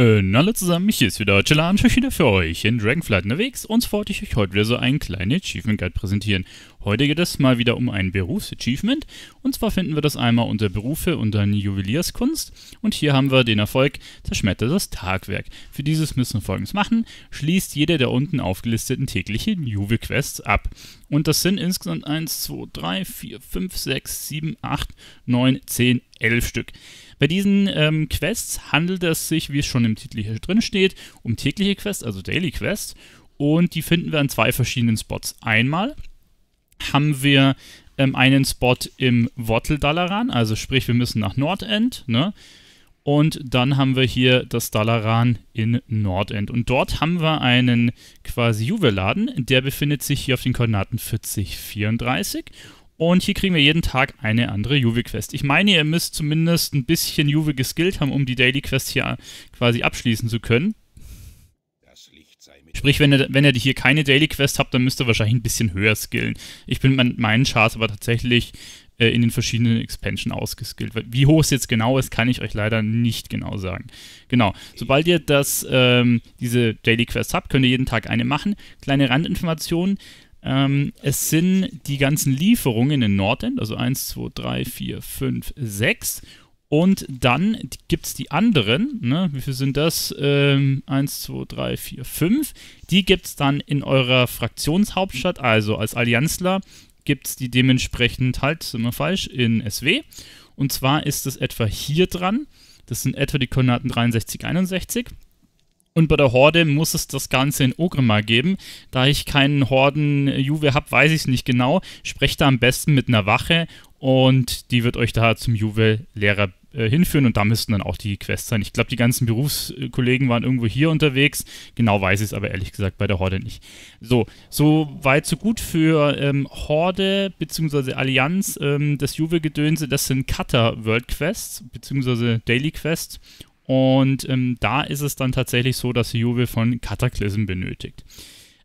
Äh, hallo zusammen, hier ist wieder Chilla und wieder für euch in Dragonflight unterwegs und wollte ich euch heute wieder so einen kleinen Achievement Guide präsentieren. Heute geht es mal wieder um ein Berufsachievement und zwar finden wir das einmal unter Berufe und dann Juwelierskunst und hier haben wir den Erfolg Zerschmetter das Tagwerk. Für dieses müssen wir folgendes machen, schließt jede der unten aufgelisteten täglichen Juwel-Quests ab. Und das sind insgesamt 1, 2, 3, 4, 5, 6, 7, 8, 9, 10, 11 Stück. Bei diesen ähm, Quests handelt es sich, wie es schon im Titel hier drin steht, um tägliche Quests, also Daily Quests. Und die finden wir an zwei verschiedenen Spots. Einmal haben wir ähm, einen Spot im Wortel-Dalaran, also sprich, wir müssen nach Nordend, ne? Und dann haben wir hier das Dalaran in Nordend. Und dort haben wir einen quasi Juwelladen, der befindet sich hier auf den Koordinaten 40, 34. Und hier kriegen wir jeden Tag eine andere Juve-Quest. Ich meine, ihr müsst zumindest ein bisschen Juve geskillt haben, um die Daily Quest hier quasi abschließen zu können. Sprich, wenn ihr, wenn ihr hier keine Daily Quest habt, dann müsst ihr wahrscheinlich ein bisschen höher skillen. Ich bin mit meinen Charts aber tatsächlich äh, in den verschiedenen Expansion ausgeskillt. Wie hoch es jetzt genau ist, kann ich euch leider nicht genau sagen. Genau, sobald ihr das, ähm, diese Daily Quest habt, könnt ihr jeden Tag eine machen. Kleine Randinformationen. Ähm, es sind die ganzen Lieferungen in Nordend, also 1, 2, 3, 4, 5, 6. Und dann gibt es die anderen, ne? wie viel sind das? Ähm, 1, 2, 3, 4, 5. Die gibt es dann in eurer Fraktionshauptstadt, also als Allianzler gibt es die dementsprechend, halt, sind wir falsch, in SW. Und zwar ist es etwa hier dran. Das sind etwa die Koordinaten 63, 61. Und bei der Horde muss es das Ganze in Ogrima geben. Da ich keinen Horden-Juwe habe, weiß ich es nicht genau. Sprecht da am besten mit einer Wache und die wird euch da zum Juwe-Lehrer äh, hinführen und da müssten dann auch die Quests sein. Ich glaube, die ganzen Berufskollegen waren irgendwo hier unterwegs. Genau weiß ich es aber ehrlich gesagt bei der Horde nicht. So, so weit, so gut für ähm, Horde bzw. Allianz ähm, das Juwe-Gedönse. Das sind Cutter World Quests bzw. Daily Quests und ähm, da ist es dann tatsächlich so, dass Juve von Cataclysm benötigt.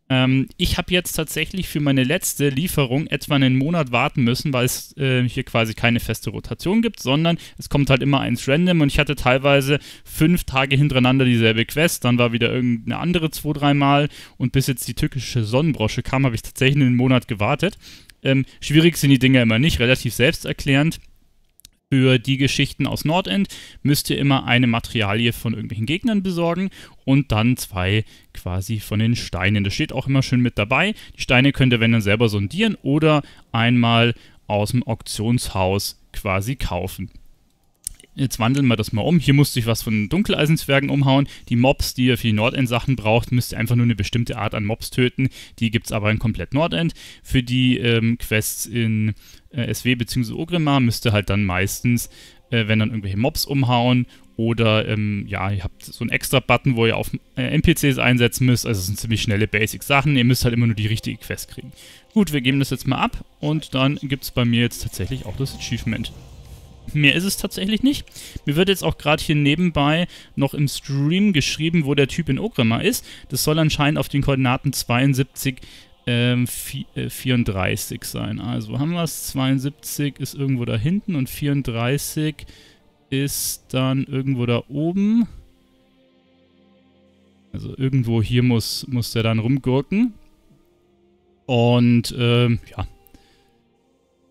Ähm, ich habe jetzt tatsächlich für meine letzte Lieferung etwa einen Monat warten müssen, weil es äh, hier quasi keine feste Rotation gibt, sondern es kommt halt immer eins random und ich hatte teilweise fünf Tage hintereinander dieselbe Quest, dann war wieder irgendeine andere zwei, dreimal und bis jetzt die türkische Sonnenbrosche kam, habe ich tatsächlich einen Monat gewartet. Ähm, schwierig sind die Dinge immer nicht, relativ selbsterklärend. Für die Geschichten aus Nordend müsst ihr immer eine Materialie von irgendwelchen Gegnern besorgen und dann zwei quasi von den Steinen. Das steht auch immer schön mit dabei. Die Steine könnt ihr, wenn dann selber sondieren oder einmal aus dem Auktionshaus quasi kaufen. Jetzt wandeln wir das mal um. Hier musste ich was von Dunkeleisenzwergen umhauen. Die Mobs, die ihr für die Nordend-Sachen braucht, müsst ihr einfach nur eine bestimmte Art an Mobs töten. Die gibt es aber in komplett Nordend. Für die ähm, Quests in äh, SW bzw. Ogrimmar müsst ihr halt dann meistens, äh, wenn dann irgendwelche Mobs umhauen oder ähm, ja, ihr habt so einen extra Button, wo ihr auf äh, NPCs einsetzen müsst. Also es sind ziemlich schnelle Basic-Sachen. Ihr müsst halt immer nur die richtige Quest kriegen. Gut, wir geben das jetzt mal ab und dann gibt es bei mir jetzt tatsächlich auch das Achievement. Mehr ist es tatsächlich nicht. Mir wird jetzt auch gerade hier nebenbei noch im Stream geschrieben, wo der Typ in Ogrima ist. Das soll anscheinend auf den Koordinaten 72 ähm, 34 äh, sein. Also haben wir es. 72 ist irgendwo da hinten und 34 ist dann irgendwo da oben. Also irgendwo hier muss, muss der dann rumgurken. Und ähm, ja,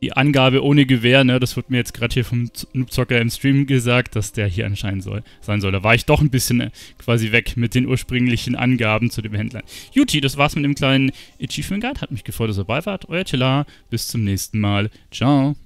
die Angabe ohne Gewehr, ne, das wird mir jetzt gerade hier vom Noobzocker im Stream gesagt, dass der hier anscheinend soll, sein soll. Da war ich doch ein bisschen äh, quasi weg mit den ursprünglichen Angaben zu dem Händler. Juti, das war's mit dem kleinen Achievement Guide. Hat mich gefreut, dass ihr dabei wart. Euer Chilla. Bis zum nächsten Mal. Ciao.